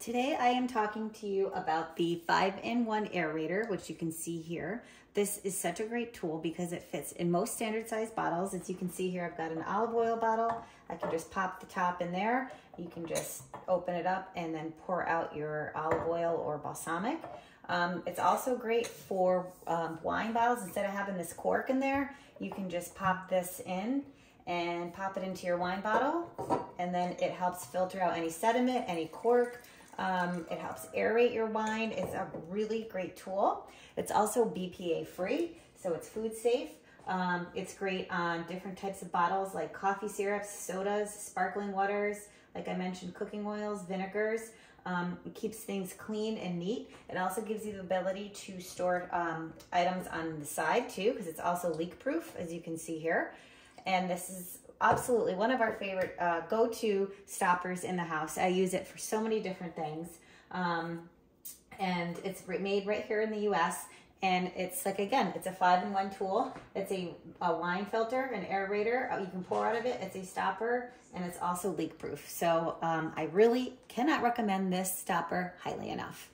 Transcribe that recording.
Today I am talking to you about the 5-in-1 aerator, which you can see here. This is such a great tool because it fits in most standard size bottles. As you can see here, I've got an olive oil bottle. I can just pop the top in there. You can just open it up and then pour out your olive oil or balsamic. Um, it's also great for um, wine bottles. Instead of having this cork in there, you can just pop this in and pop it into your wine bottle and then it helps filter out any sediment, any cork. Um, it helps aerate your wine. It's a really great tool. It's also BPA free, so it's food safe. Um, it's great on different types of bottles like coffee syrups, sodas, sparkling waters, like I mentioned, cooking oils, vinegars. Um, it keeps things clean and neat. It also gives you the ability to store um, items on the side too, because it's also leak proof, as you can see here. And this is absolutely one of our favorite uh, go-to stoppers in the house. I use it for so many different things. Um, and it's made right here in the US. And it's like, again, it's a five-in-one tool. It's a, a, wine filter, an aerator. Uh, you can pour out of it. It's a stopper, and it's also leak-proof. So um, I really cannot recommend this stopper highly enough.